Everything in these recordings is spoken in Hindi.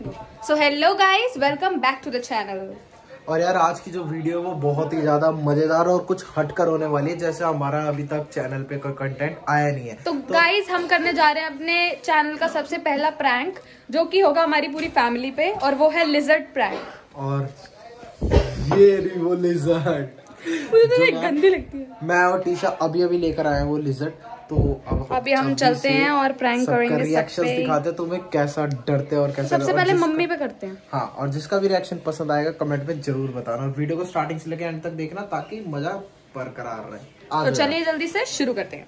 So hello guys welcome back to the channel और यार आज की जो वीडियो है वो बहुत ही ज़्यादा मज़ेदार और कुछ हटकर होने वाली है जैसे हमारा अभी तक चैनल पे कोई कंटेंट आया नहीं है। तो, तो गाइस हम करने जा रहे हैं अपने चैनल का सबसे पहला प्रैंक जो कि होगा हमारी पूरी फैमिली पे और वो है लिजर्ट प्रैंक और ये रही वो लिजर्ड मुझे तो गंदी लगती है। मैं और टीशा अभी अभी लेकर आए हैं वो लिजर्ड तो अब अभी हम चलते हैं और प्रैंक करेंगे रिएक्शन दिखाते हैं तुम्हें कैसा डरते हैं और कैसा सबसे पहले मम्मी पे करते हैं। हाँ और जिसका भी रिएक्शन पसंद आएगा कमेंट में ज़रूर बताना। और वीडियो को स्टार्टिंग से लेकर एंड तक देखना ताकि मज़ा बरकरार रहे। तो चलिए जल्दी से शुरू करते हैं।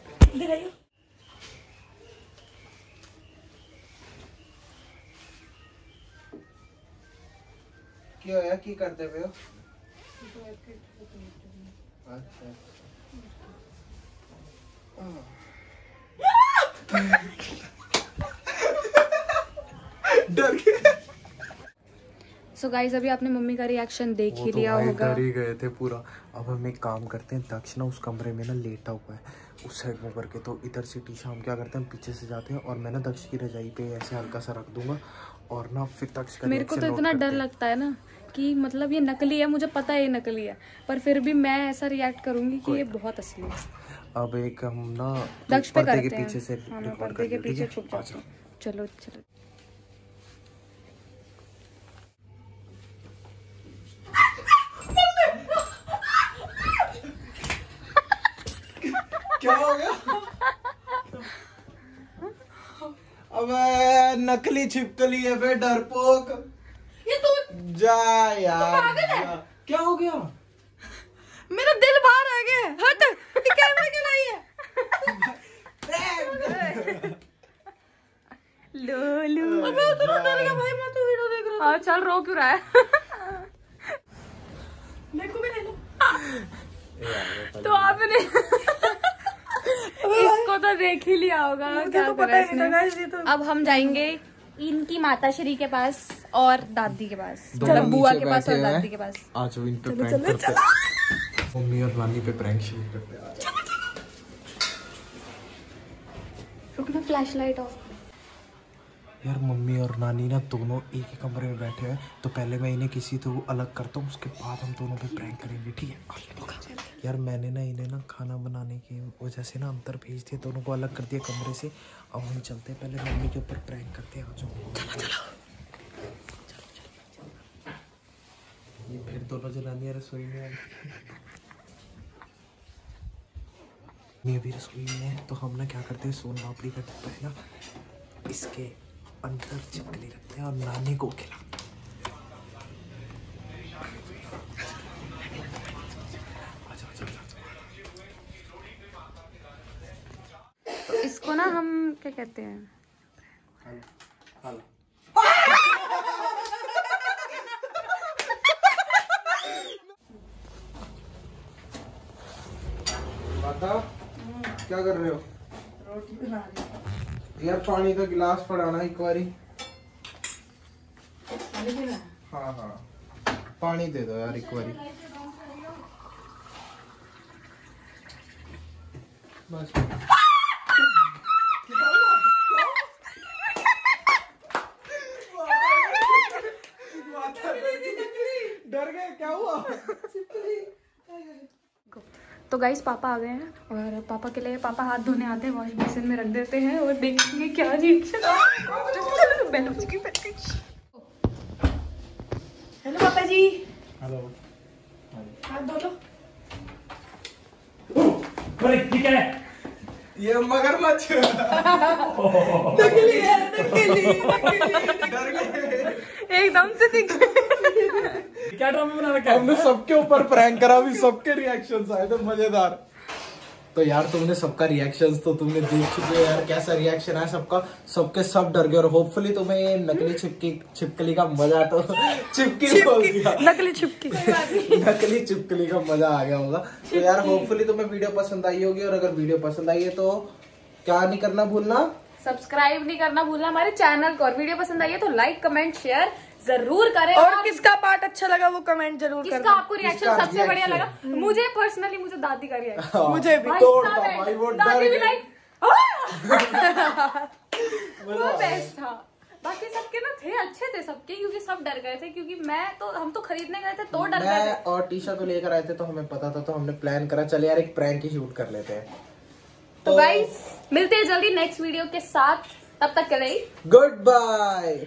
क्या की करते हुए अच्छा। डर गए सो so गाइस अभी आपने मम्मी का रिएक्शन देख ही तो लिया होगा। डर ही गए थे पूरा। अब हम एक काम करते हैं दक्ष ना उस कमरे में ना लेटा हुआ है उस साइड में करके। तो इधर से टी हम क्या करते हैं पीछे से जाते हैं और मैं ना दक्ष की रजाई पे ऐसे हल्का सा रख दूँगा और ना फिर दक्ष का मेरे को तो इतना डर लगता है ना कि मतलब ये नकली है मुझे पता है ये नकली है पर फिर भी मैं ऐसा रिएक्ट करूँगी कि ये बहुत असली है। अब एक हम ना दक्ष पे करते के पीछे से हाँ, पर्दे के पीछे छुप हैं? चलो चलो। क्या हो गया? अब नकली छिपकली है बे डरपोक। ये तो जा यार तो क्या हो गया? मेरा दिल बाहर आ गया हट कैमरा क्यों लाई है। लोलू अबे तो डर गया भाई मैं तो वीडियो देख रहा हूँ। हाँ चल रो क्यों रहा है? देखो मैं ले लो तो आपने इसको तो देख ही लिया होगा क्या तो पता है तो अब हम जाएँगे इनकी माता श्री के पास और दादी के पास। मतलब बुआ के पास और दादी के पास। आज इन पे प्रैंक करते मम्मी और नानी पे प्रैंक शुरू करते हैं। रुकना फ्लैशलाइट ऑफ़ यार मम्मी और नानी ना दोनों एक ही कमरे में बैठे हैं तो पहले मैं इन्हें किसी तो अलग करता हूँ उसके बाद हम दोनों पे प्रैंक करेंगे ठीक है? यार मैंने ना इन्हें ना खाना बनाने की वजह से ना अंतर भेज दिया दोनों को अलग कर दिया कमरे से अब हम चलते हैं पहले मम्मी के ऊपर प्रैंक करते हैं आज ये फिर दोनों जनानियाँ रसोई में मैं अभी रसोई में है तो हम ना क्या करते हैं सोन पापड़ी का डब्बा है ना इसके अंदर चिपकली रखते हैं और नानी को खिलाते तो इसको ना हम क्या कहते हैं? बता क्या कर रहे हो? रोटी बना रही यार पानी का गिलास पड़ाना एक बारी। हाँ? हाँ पानी दे दो यार एक बारी। बस। डर गए क्या हुआ? तो गाइस पापा आ गए हैं और पापा के लिए पापा हाथ धोने आते हैं वॉश बेसिन में रख देते हैं और देखेंगे क्या रिएक्शन हेलो पापा जी। हेलो हाथ धो लो। क्या है? ये मगरमच्छ। एकदम से दिख क्या ड्रामा बना रखा है? हमने सबके ऊपर प्रैंक करा भी सबके रिएक्शंस आए थे मज़ेदार। तो यार तुमने सबका रिएक्शंस तो तुमने देख चुके हो यार कैसा रिएक्शन है सबका? सबके सब डर गए और होपफुली तुम्हें ये नकली छिपकी छिपकली का मज़ा तो दिया नकली छिपकी। नकली चिपकली का मज़ा आ गया होगा। तो यार होपफुली तुम्हें वीडियो पसंद आई होगी और अगर वीडियो पसंद आई है तो क्या नहीं करना भूलना? सब्सक्राइब नहीं करना भूलना हमारे चैनल को। और वीडियो पसंद आई है तो लाइक कमेंट शेयर ज़रूर करें और किसका पार्ट अच्छा लगा वो कमेंट ज़रूर किसका आपको रिएक्शन सबसे बढ़िया लगा? मुझे पर्सनली मुझे दादी का रिएक्शन हाँ, मुझे भी। भाई दादी भी लाइक वो बेस्ट था। बाकी सबके ना थे अच्छे थे सबके क्योंकि सब डर गए थे क्योंकि मैं तो हम तो खरीदने गए थे तो डर गए थे। और टीशा तो लेकर आए थे तो हमें पता था तो हमने प्लान करा चले यार एक प्रैंक ही शूट कर लेते हैं। तो गाइस मिलते हैं जल्दी नेक्स्ट वीडियो के साथ। तब तक के लिए। Good bye